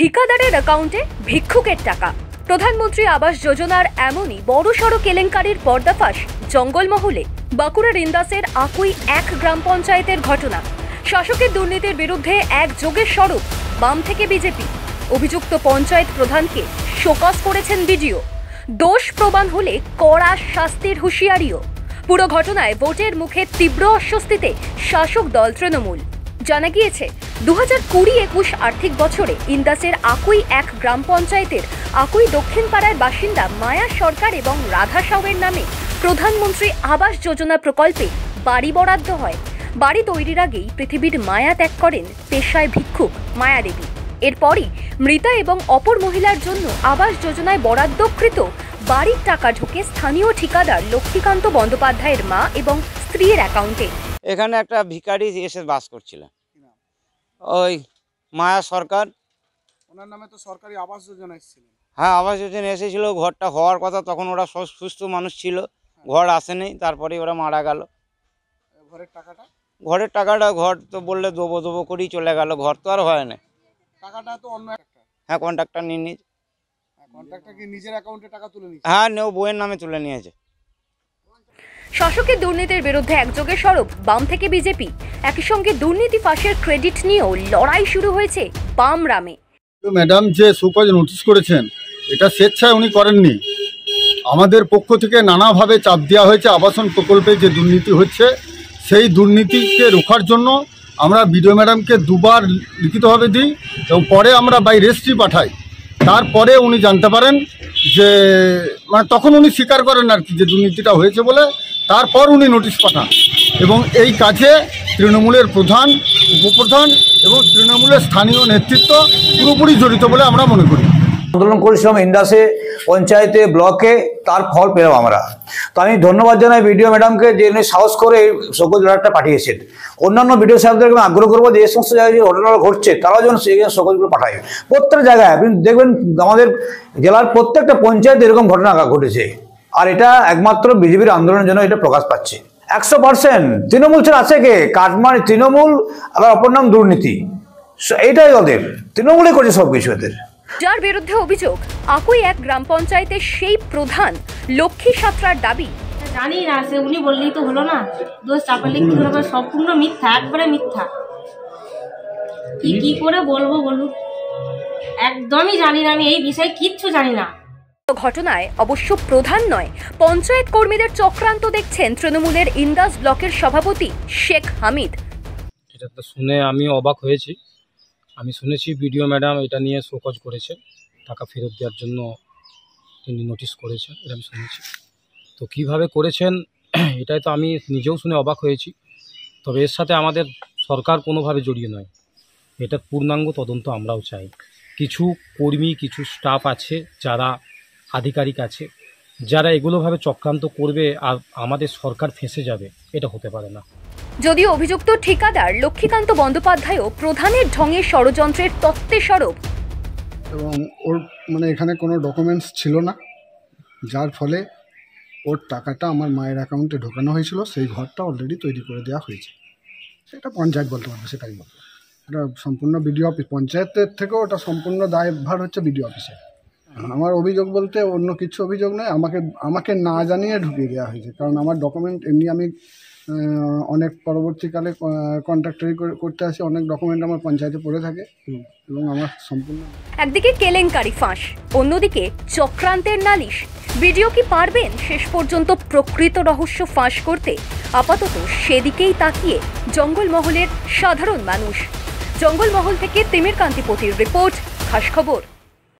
ঠিকাদারের অ্যাকাউন্টে ভিক্ষুকের টাকা। প্রধানমন্ত্রী আবাস যোজনার এমনই বড়সড় কেলেঙ্কারির পর্দাফাশ জঙ্গলমহলে বাঁকুড়ার ইন্দাসের আকুই এক গ্রাম পঞ্চায়েতের ঘটনা। শাসকের দুর্নীতির বিরুদ্ধে এক যোগের স্বরূপ বাম থেকে বিজেপি। অভিযুক্ত পঞ্চায়েত প্রধানকে শোকস করেছেন বিডিও। দোষ প্রমাণ হলে কড়া শাস্তির হুঁশিয়ারিও। পুরো ঘটনায় ভোটের মুখে তীব্র অস্বস্তিতে শাসক দল তৃণমূল। জানা গিয়েছে দু হাজার কুড়ি একুশ আর্থিক বছরে ইন্দাসের আকুই এক গ্রাম পঞ্চায়েতের আকুই দক্ষিণ পাড়ার বাসিন্দা মায়া সরকার এবং রাধা সাউয়ের নামে প্রধানমন্ত্রী আবাস যোজনা প্রকল্পে বাড়ি বরাদ্দ হয়। বাড়ি তৈরির আগেই পৃথিবীর মায়া ত্যাগ করেন পেশায় ভিক্ষুক মায়া দেবী। এরপরই মৃতা এবং অপর মহিলার জন্য আবাস যোজনায় বরাদ্দকৃত বাড়ির টাকা ঢুকে স্থানীয় ঠিকাদার লক্ষ্মীকান্ত বন্দ্যোপাধ্যায়ের মা এবং স্ত্রীর অ্যাকাউন্টে। এখানে একটা ভিখারি এসে বাস করছিল ওই মায়া সরকার। ওনার নামে তো সরকারি আবাস যোজনা এসেছিলেন হ্যাঁ আবাস যোজনা এসেছিল ঘরটা হওয়ার কথা তখন ওরা সুস্থ মানুষ ছিল ঘর আসেনি তারপরে ওরা মারা গেল। ঘরের টাকাটা? ঘরের টাকাটা ঘর তো বললে দেবো দেবো করেই চলে গেল ঘর তো আর হয় না। টাকাটা তো অন্য একটা। হ্যাঁ কন্ট্রাক্টর নিয়ে নিয়েছে। কন্ট্রাক্টর কি নিজের অ্যাকাউন্টে টাকা তুলে নিচ্ছে হ্যাঁ নেও বইয়ের নামে তুলে নিয়েছে। শাসকের দুর্নীতির বিরুদ্ধে একযোগে সরব বাম থেকে বিজেপি। একই সঙ্গে দুর্নীতি ফাঁসের ক্রেডিট নিয়েও লড়াই শুরু হয়েছে বাম রামে। ম্যাডাম, যে সুপার নোটিশ করেছেন, এটা স্বেচ্ছায় উনি করেননি। আমাদের পক্ষ থেকে নানাভাবে চাপ দেওয়া হয়েছে, আবাসন প্রকল্পে যে দুর্নীতি হচ্ছে, সেই দুর্নীতিকে রোখার জন্য আমরা বিডিও ম্যাডামকে দুবার লিখিতভাবে দিই এবং পরে আমরা বাই রেজিস্ট্রি পাঠাই। তারপরে উনি জানতে পারেন যে মানে তখন উনি স্বীকার করেন আর কি যে দুর্নীতিটা হয়েছে বলে তারপর উনি নোটিশ পাঠান। এবং এই কাজে তৃণমূলের প্রধান, উপপ্রধান এবং তৃণমূলের স্থানীয় নেতৃত্ব পুরোপুরি জড়িত বলে আমরা মনে করি। আন্দোলন করেছিলাম ইন্ডাসে পঞ্চায়েতে ব্লকে, তার ফল পেলাম আমরা। তো আমি ধন্যবাদ জানাই ভিডিও ম্যাডামকে যে উনি সাহস করে এই সকল জোড়াটা পাঠিয়েছেন। অন্যান্য ভিডিও সাহেবদেরকে আমি আগ্রহ করব যে এই সমস্ত জায়গায় যে ঘটনাগুলো ঘটছে, তারাও যেন সেই সকলগুলো পাঠায়। প্রত্যেক জায়গায়, আপনি দেখবেন আমাদের জেলার প্রত্যেকটা পঞ্চায়েতে এরকম ঘটনা ঘটেছে। আর এটা একমাত্র বিজেপির আন্দোলনের জন্য এটা প্রকাশ পাচ্ছে। একশো পার্সেন্ট তৃণমূল ছাড়া আছে কে? কাটমানি তৃণমূল আবার অপর নাম দুর্নীতি। So, এইটাই ওদের। তৃণমূলই করছে সব কিছু এদের। যার বিরুদ্ধে অভিযোগ আকুই এক গ্রাম পঞ্চায়েতের সেই প্রধান লক্ষ্মী সাঁতরার দাবি। জানি না সে উনি বললেই তো হলো না। দোষ চাপালে কি হবে সম্পূর্ণ মিথ্যা একবারে মিথ্যা। কি কি করে বলব বলুন? একদমই জানি না আমি এই বিষয়ে কিচ্ছু জানি না। ঘটনায় অবশ্য প্রধান নয়, পঞ্চায়েত কর্মীদের চক্রান্ত দেখছেন তৃণমূলের ইন্দাস ব্লকের সভাপতি শেখ হামিদ। এটা তো শুনে আমি অবাক হয়েছি। আমি শুনেছি বিডিও ম্যাডাম এটা নিয়ে শোকজ করেছে টাকা ফেরত দেওয়ার জন্য তিনি নোটিশ করেছেন, এটা আমি শুনেছি। তো কীভাবে করেছেন, এটাই তো আমি নিজেও শুনে অবাক হয়েছি। তবে এর সাথে আমাদের সরকার কোনোভাবে জড়িয়ে নয়। এটার পূর্ণাঙ্গ তদন্ত আমরাও চাই। কিছু কর্মী, কিছু স্টাফ আছে যারা আধিকারিক আছে। যারা এগুলোভাবে চক্রান্ত করবে আর আমাদের সরকার ফেঁসে যাবে এটা হতে পারে না। যদিও অভিযুক্ত ঠিকাদার লক্ষ্মীকান্ত বন্দ্যোপাধ্যায়ও প্রধানের ঢঙে ষড়যন্ত্রের তত্ত্বে সরব এবং ওর মানে এখানে কোনো ডকুমেন্টস ছিল না যার ফলে ওর টাকাটা আমার মায়ের অ্যাকাউন্টে ঢোকানো হয়েছিল সেই ঘরটা অলরেডি তৈরি করে দেওয়া হয়েছে। সেটা পঞ্চায়েত বলতে পারবে সেটাই বলব। এটা সম্পূর্ণ বিডিও অফিস পঞ্চায়েতের থেকেও ওটা সম্পূর্ণ দায়ভার হচ্ছে বিডিও অফিসে আমার অভিযোগ বলতে অন্য কিছু অভিযোগ নয় আমাকে আমাকে না জানিয়ে ঢুকিয়ে দেওয়া হয়েছে। কারণ আমার ডকুমেন্ট এমনি আমি অনেক পরবর্তীকালে কন্ট্রাক্টারি করতে আসি। অনেক ডকুমেন্ট আমার পঞ্চায়েতে পড়ে থাকে। এবং আমার সম্পূর্ণ একদিকে কেলেঙ্কারি ফাঁস অন্যদিকে চক্রান্তের নালিশ। ভিডিও কি পারবেন? শেষ পর্যন্ত প্রকৃত রহস্য ফাঁস করতে আপাতত সেদিকেই তাকিয়ে জঙ্গলমহলের সাধারণ মানুষ। জঙ্গলমহল থেকে তিমির কান্তিপতির রিপোর্ট খাস খবর।